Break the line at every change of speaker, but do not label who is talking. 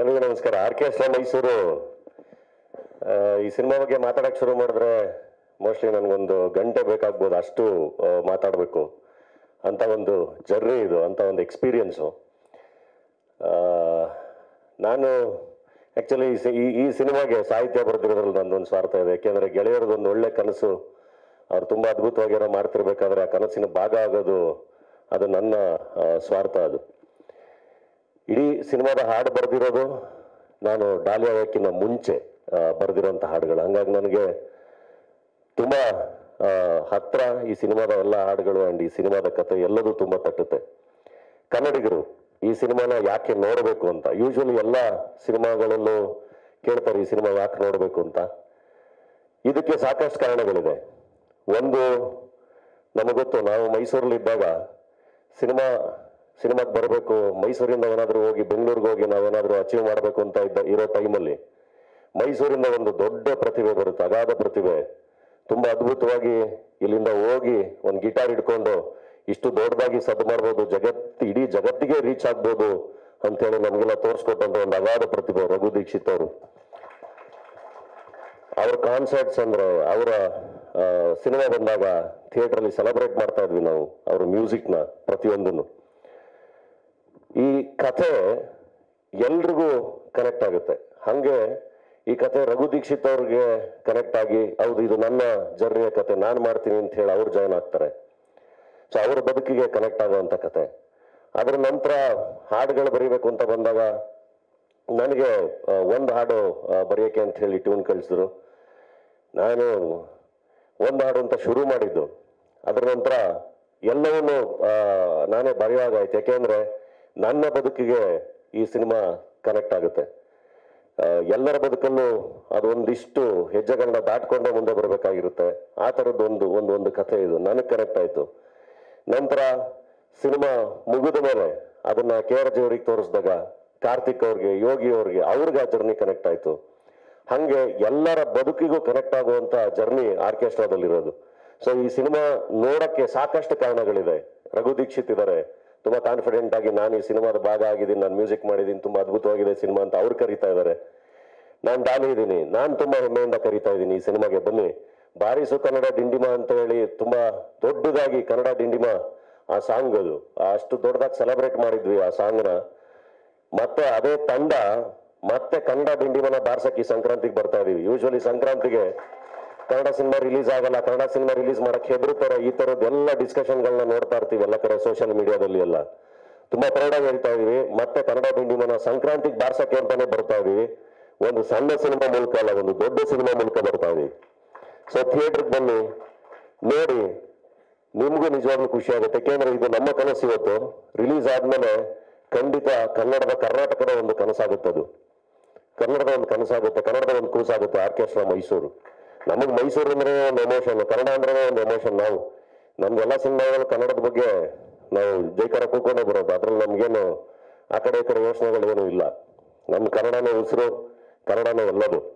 ಎಲ್ರಿಗೂ ನಮಸ್ಕಾರ. R K orchestra Mysuru ಈ ಸಿನಿಮಾ ಬಗ್ಗೆ ಮಾತಾಡಕ್ಕೆ ಶುರು ಮಾಡಿದ್ರೆ ಮೋಸ್ಟ್ಲಿ ನನಗೊಂದು ಗಂಟೆ ಬೇಕಾಗ್ಬೋದು ಅಷ್ಟು ಮಾತಾಡಬೇಕು ಅಂತ ಒಂದು ಜರ್ನಿ ಇದು, ಅಂತ ಒಂದು ಎಕ್ಸ್ಪೀರಿಯನ್ಸು. ನಾನು ಆ್ಯಕ್ಚುಲಿ ಈ ಈ ಸಿನಿಮಾಗೆ ಸಾಹಿತ್ಯ ಬರೆದಿರೋದ್ರಲ್ಲಿ ನನ್ನೊಂದು ಸ್ವಾರ್ಥ ಇದೆ. ಯಾಕೆಂದರೆ ಗೆಳೆಯರದೊಂದು ಒಳ್ಳೆ ಕನಸು, ಅವ್ರು ತುಂಬ ಅದ್ಭುತವಾಗಿರೋ ಮಾಡ್ತಿರ್ಬೇಕಾದ್ರೆ ಆ ಕನಸಿನ ಭಾಗ ಆಗೋದು ಅದು ನನ್ನ ಸ್ವಾರ್ಥ ಅದು. ಇಡೀ ಸಿನಿಮಾದ ಹಾಡು ಬರೆದಿರೋದು ನಾನು ಡಾಲಿ ಆಗೋಕ್ಕಿಂತ ಮುಂಚೆ ಬರೆದಿರೋಂಥ ಹಾಡುಗಳು. ಹಂಗಾಗಿ ನನಗೆ ತುಂಬ ಹತ್ರ ಈ ಸಿನಿಮಾದ ಎಲ್ಲ ಹಾಡುಗಳು ಆ್ಯಂಡ್ ಈ ಸಿನಿಮಾದ ಕತೆ ಎಲ್ಲದೂ ತುಂಬ ತಟ್ಟುತ್ತೆ. ಕನ್ನಡಿಗರು ಈ ಸಿನಿಮಾನ ಯಾಕೆ ನೋಡಬೇಕು ಅಂತ? ಯೂಶ್ವಲಿ ಎಲ್ಲ ಸಿನಿಮಾಗಳಲ್ಲೂ ಕೇಳ್ತಾರೆ, ಈ ಸಿನಿಮಾ ಯಾಕೆ ನೋಡಬೇಕು ಅಂತ. ಇದಕ್ಕೆ ಸಾಕಷ್ಟು ಕಾರಣಗಳಿದೆ ಒಂದು ನಮಗೊತ್ತು ಗೊತ್ತು, ನಾವು ಮೈಸೂರಲ್ಲಿದ್ದಾಗ ಸಿನಿಮಾ ಸಿನಿಮಾಗೆ ಬರಬೇಕು, ಮೈಸೂರಿಂದ ಏನಾದರೂ ಹೋಗಿ ಬೆಂಗಳೂರಿಗೆ ಹೋಗಿ ನಾವೇನಾದರೂ ಅಚೀವ್ ಮಾಡಬೇಕು ಅಂತ ಇದ್ದ, ಇರೋ ಟೈಮಲ್ಲಿ ಮೈಸೂರಿಂದ ಒಂದು ದೊಡ್ಡ ಪ್ರತಿಭೆ ಬರುತ್ತೆ, ಅಗಾಧ ಪ್ರತಿಭೆ. ತುಂಬ ಅದ್ಭುತವಾಗಿ ಇಲ್ಲಿಂದ ಹೋಗಿ ಒಂದು ಗಿಟಾರ್ ಹಿಡ್ಕೊಂಡು ಇಷ್ಟು ದೊಡ್ಡದಾಗಿ ಸದ್ದು ಮಾಡ್ಬೋದು, ಜಗತ್, ಇಡೀ ಜಗತ್ತಿಗೆ ರೀಚ್ ಆಗ್ಬೋದು ಅಂತೇಳಿ ನಮಗೆಲ್ಲ ತೋರಿಸ್ಕೊಟ್ಟಂತ ಒಂದು ಅಗಾಧ ಪ್ರತಿಭೆ ರಘು ದೀಕ್ಷಿತ್ ಅವರು. ಅವ್ರ ಕಾನ್ಸರ್ಟ್ಸ್ ಅಂದ್ರೆ ಅವರ ಸಿನಿಮಾ ಬಂದಾಗ ಥಿಯೇಟ್ರಲ್ಲಿ ಸೆಲೆಬ್ರೇಟ್ ಮಾಡ್ತಾ ಇದ್ವಿ ನಾವು, ಅವ್ರ ಮ್ಯೂಸಿಕ್ನ ಪ್ರತಿಯೊಂದನ್ನು. ಈ ಕಥೆ ಎಲ್ರಿಗೂ ಕನೆಕ್ಟ್ ಆಗುತ್ತೆ. ಹಂಗೆ ಈ ಕತೆ ರಘು ದೀಕ್ಷಿತ್ ಅವ್ರಿಗೆ ಕನೆಕ್ಟ್ ಆಗಿ, ಹೌದು, ಇದು ನನ್ನ ಜರ್ನಿಯ ಕತೆ ನಾನು ಮಾಡ್ತೀನಿ ಅಂತ ಹೇಳಿ ಅವ್ರು ಜಾಯ್ನ್ ಆಗ್ತಾರೆ. ಸೊ ಅವ್ರ ಬದುಕಿಗೆ ಕನೆಕ್ಟ್ ಆಗುವಂಥ ಕತೆ ಅದರ ನಂತರ ಹಾಡುಗಳು ಬರೀಬೇಕು ಅಂತ ಬಂದಾಗ ನನಗೆ ಒಂದು ಹಾಡು ಬರೆಯೋಕೆ ಅಂತ ಹೇಳಿ ಟ್ಯೂನ್ ಕಳಿಸಿದ್ರು. ನಾನು ಒಂದು ಹಾಡು ಅಂತ ಶುರು ಮಾಡಿದ್ದು. ಅದರ ನಂತರ ಎಲ್ಲವನ್ನು ನಾನೇ ಬರೆಯುವಾಗಾಯ್ತು ಯಾಕೆಂದ್ರೆ ನನ್ನ ಬದುಕಿಗೆ ಈ ಸಿನಿಮಾ ಕನೆಕ್ಟ್ ಆಗುತ್ತೆ. ಎಲ್ಲರ ಬದುಕಲ್ಲೂ ಅದೊಂದಿಷ್ಟು ಹೆಜ್ಜೆಗಳನ್ನ ದಾಟ್ಕೊಂಡೇ ಮುಂದೆ ಬರಬೇಕಾಗಿರುತ್ತೆ. ಆ ಥರದ್ದು ಒಂದು ಒಂದು ಕಥೆ ಇದು. ನನಗೆ ಕನೆಕ್ಟ್ ಆಯಿತು. ನಂತರ ಸಿನಿಮಾ ಮುಗಿದ ಮೇಲೆ ಅದನ್ನ ಕೆ ಆರ್ ಜಿ ಅವ್ರಿಗೆ ತೋರಿಸಿದಾಗ ಕಾರ್ತಿಕ್ ಅವ್ರಿಗೆ, ಯೋಗಿ ಅವ್ರಿಗೆ ಅವ್ರಿಗೆ ಆ ಜರ್ನಿ ಕನೆಕ್ಟ್ ಆಯಿತು. ಹಂಗೆ ಎಲ್ಲರ ಬದುಕಿಗೂ ಕನೆಕ್ಟ್ ಆಗುವಂತ ಜರ್ನಿ ಆರ್ಕೆಸ್ಟ್ರಾದಲ್ಲಿರೋದು ಸೊ ಈ ಸಿನಿಮಾ ನೋಡಕ್ಕೆ ಸಾಕಷ್ಟು ಕಾರಣಗಳಿದೆ. ರಘು ದೀಕ್ಷಿತ್ ಇದ್ದಾರೆ ತುಂಬಾ ಕಾನ್ಫಿಡೆಂಟ್ ಆಗಿ ನಾನು ಈ ಸಿನಿಮಾದ ಭಾಗ ಆಗಿದ್ದೀನಿ, ನಾನು ಮ್ಯೂಸಿಕ್ ಮಾಡಿದ್ದೀನಿ, ತುಂಬಾ ಅದ್ಭುತವಾಗಿದೆ ಸಿನಿಮಾ ಅಂತ ಅವ್ರು ಕರಿತಾ ಇದ್ದಾರೆ ನಾನು ಡಾಲಿ ಇದ್ದೀನಿ ನಾನು ತುಂಬಾ ಹೆಮ್ಮೆಯಿಂದ ಕರಿತಾ ಇದ್ದೀನಿ ಈ ಸಿನಿಮಾಗೆ, ಬನ್ನಿ. ಬಾರಿಸು ಕನ್ನಡ ಡಿಂಡಿಮ ಅಂತ ಹೇಳಿ ತುಂಬಾ ದೊಡ್ಡದಾಗಿ ಕನ್ನಡ ಡಿಂಡಿಮ, ಆ ಸಾಂಗ್ ಅದು. ಅಷ್ಟು ದೊಡ್ಡದಾಗಿ ಸೆಲೆಬ್ರೇಟ್ ಮಾಡಿದ್ವಿ ಆ ಸಾಂಗ್ನ ಮತ್ತೆ ಅದೇ ತಂಡ, ಮತ್ತೆ ಕನ್ನಡ ಡಿಂಡಿಮನ ಬಾರ್ಸಕ್ಕೆ ಸಂಕ್ರಾಂತಿಗೆ ಬರ್ತಾ ಇದೀವಿ. ಯೂಶ್ವಲಿ ಸಂಕ್ರಾಂತಿಗೆ ಕನ್ನಡ ಸಿನಿಮಾ ರಿಲೀಸ್ ಆಗಲ್ಲ, ಕನ್ನಡ ಸಿನಿಮಾ ರಿಲೀಸ್ ಮಾಡಕ್ ಹೆದರ್ತಾರೆ. ಈ ಎಲ್ಲ ಡಿಸ್ಕಷನ್ಗಳನ್ನ ನೋಡ್ತಾ ಇರ್ತೀವಿ ಎಲ್ಲ ಕಡೆ ಸೋಷಿಯಲ್ ಮೀಡಿಯಾದಲ್ಲಿ ಎಲ್ಲ. ತುಂಬಾ ಆಗಿ ಹೇಳ್ತಾ ಇದೀವಿ ಮತ್ತೆ ಕನ್ನಡ ಡಿಂಡಿಮನ ಸಂಕ್ರಾಂತಿಗೆ ಬಾರ್ಸಕ್ಕೆ ಅಂತಾನೆ ಬರ್ತಾ ಇದೀವಿ ಒಂದು ಸಣ್ಣ ಸಿನಿಮಾ ಮೂಲಕ ಅಲ್ಲ, ಒಂದು ದೊಡ್ಡ ಸಿನಿಮಾ ಮೂಲಕ ಬರ್ತಾ ಇದೀವಿ ಸೊ ಥಿಯೇಟರ್ಗೆ ಬನ್ನಿ. ನೋಡಿ, ನಿಮಗೂ ನಿಜವಾಗ್ಲೂ ಖುಷಿ ಆಗುತ್ತೆ. ಯಾಕೆಂದ್ರೆ ಇದು ನಮ್ಮ ಕನಸು ಇವತ್ತು. ರಿಲೀಸ್ ಆದ್ಮೇಲೆ ಖಂಡಿತ ಕನ್ನಡದ, ಕರ್ನಾಟಕದ ಒಂದು ಕನಸಾಗುತ್ತೆ ಅದು. ಕನ್ನಡದ ಒಂದು ಕನಸಾಗುತ್ತೆ. ಕನ್ನಡದ ಒಂದು ಕೂಸಾಗುತ್ತೆ ಆರ್ಕೆಸ್ಟ್ರಾ ಮೈಸೂರು. ನಮಗೆ ಮೈಸೂರು ಅಂದ್ರೆ ಒಂದು ಎಮೋಷನ್ ಕನ್ನಡ ಅಂದ್ರೆ ಒಂದು ಎಮೋಷನ್ ನಾವು. ನಮ್ಗೆಲ್ಲ ಸಿನಿಮಾಗಳು ಕನ್ನಡದ ಬಗ್ಗೆ ನಾವು ಜೈಕಾರ ಕೂಕೊಂಡೇ ಬರೋದು. ಅದ್ರಲ್ಲಿ ನಮ್ಗೇನು ಆ ಕಡೆ ಈ ಕಡೆ ಯೋಚನೆಗಳು ಏನು ಇಲ್ಲ. ನಮ್ಮ ಕನ್ನಡನೇ ಉಸಿರು, ಕನ್ನಡನೇ ಎಲ್ಲದು.